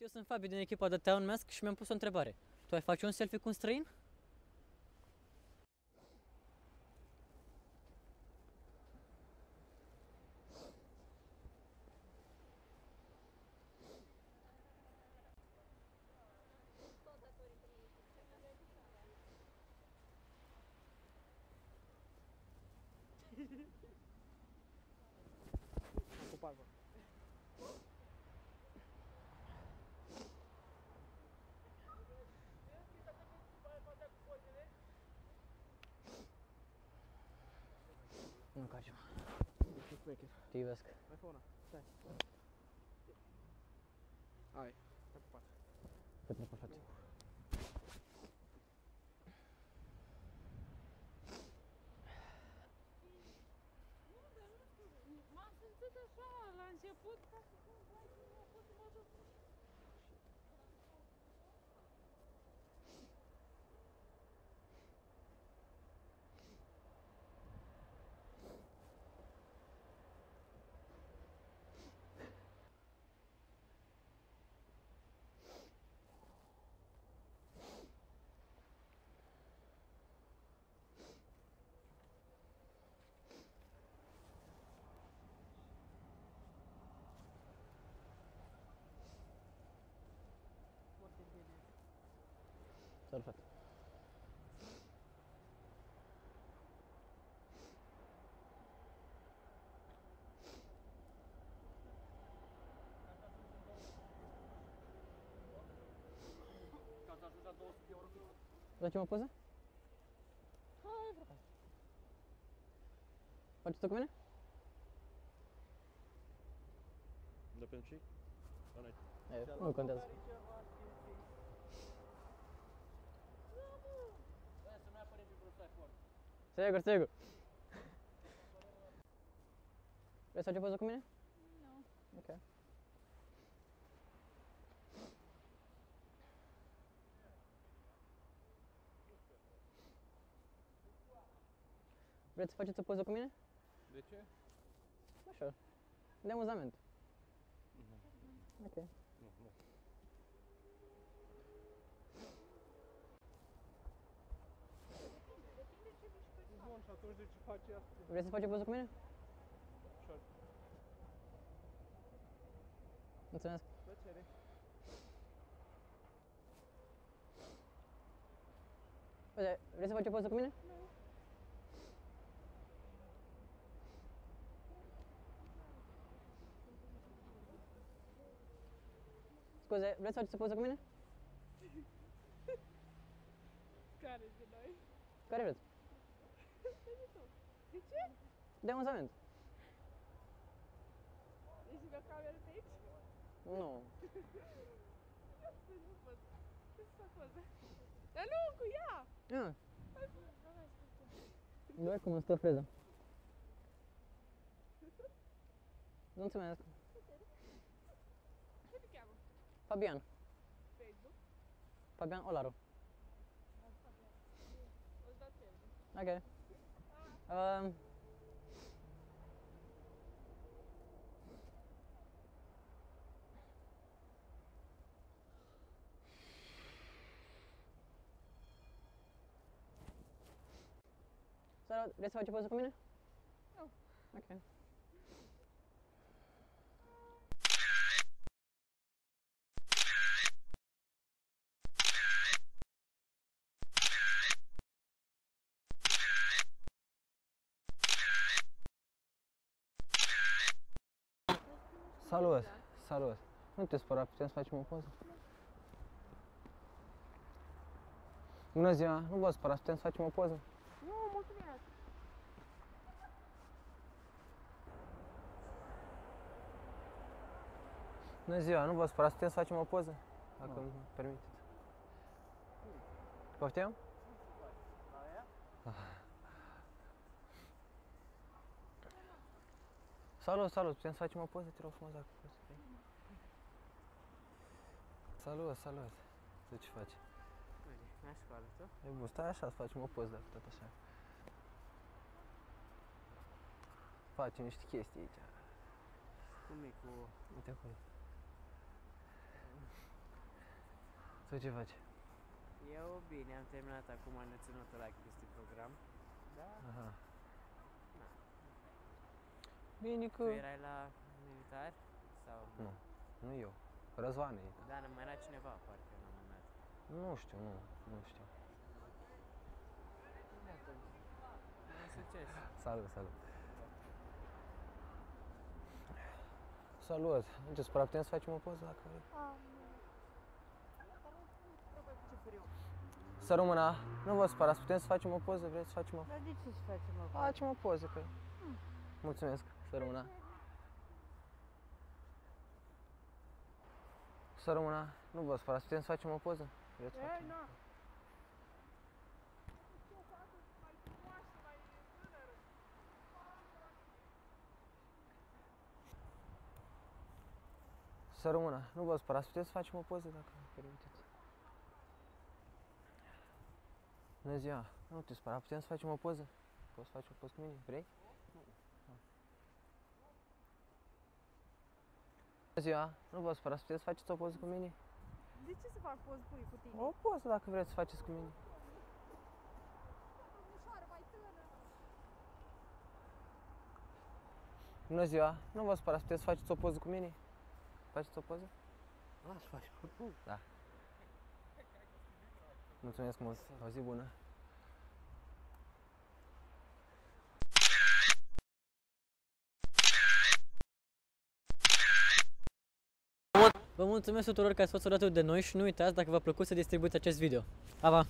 Eu sunt Fabi din echipa de Town Mask și mi-am pus o întrebare. Tu ai face un selfie cu un străin? Cu palma. Nu facem. Ce șmecher. Te iubesc. Mai fă una. Stai. Ai. Stai pupat. Cât ne face? Nu, dar nu știu, m-am simțit așa la început ca și cum vai, nu a fost să mă duc. Foarte bine. Salut. Ca să ajungi la 200 de euro. Facem o poză? Hai, frate. Faceți-o cu mine? De pentru ce? Da, n-ai. E, nu contează. Bă, să nu apare pe vreo acolo. Sigur, sigur. Vrei să faci o poză cu mine? Nu. Ok. Vreți să faceți o poză cu mine? De ce? Așa. De amuzament. Ok. Nu, nu. Bun, și atunci de ce faci asta? Vrei să faci o poză cu mine? Ușor. Mulțumesc. Plăcere. Uite, vrei să faci o poză cu mine? Scuze, vreți să faceți o poză cu mine? Care de noi? Care vreți? De ce? De amuzament. Ești la cameră pe aici? Nu. Astăzi nu pot. Ce să fac poză? Dar nu, cu ea! Ah, Hai, hai, hai. doar cum îmi stă freza. Mulțumesc. Ce te cheamă? Fabian. Facebook? Fabian Olaru. O-ți dau Facebook. Ok. Um, Salut, vrei să faci o poză cu mine? Nu. Ok. Salut, salut. Nu te spăra, putem să facem o poză? Bună ziua, nu vă spărați, putem să facem o poză? Nu, mulțumesc. Bună ziua, nu vă spărați, putem să facem o poză? Dacă îmi permiteți. Poftim? La ea? Salut, salut, putem să facem o poză? Te rog frumos dacă poți. Salut, salut. Tu ce faci? Bine, la școală, tu? E bun, stai așa să facem o poză dacă tot așa. Facem niște chestii aici. Cum e cu... Uite acolo. Tu ce faci? Eu bine, am terminat acum neținutul la chestii program. Da? Aha. Bine că... Tu erai la militar? Sau Nu, nu eu. Răzvan e. Da, nu mai era cineva parcă la un moment dat. Nu știu, nu, nu știu. Bine atunci. Mult succes. Salut, salut. Salut! Nu te spera, putem să facem o poză dacă vrei. Să rămână, nu vă spărați, putem să facem o poză, vreți să facem o... Dar de ce să facem acum? Facem o poză, că... Mulțumesc, să rămână. Să rămână, nu vă spărați, putem să facem o poză? Vreți să facem? Să rămână, nu vă spărați, putem să facem o poză dacă permiteți. Bună ziua, nu te spăra, putem să facem o poză? Poți să faci o poză cu mine? Vrei? Ah. Bună ziua, nu vă spărați, puteți să faceți o poză cu mine? De ce să fac poz pui cu tine? O poză dacă vreți să faceți cu mine. Domnișoară mai tânără. Bună ziua, nu vă spărați, puteți să faceți o poză cu mine? Faceți o poză? Ah, să facem o poză. Da. Mulțumesc mult, o zi bună. Vă mulțumesc tuturor că ați fost alături de noi și nu uitați dacă v-a plăcut să distribuiți acest video. Pa, pa!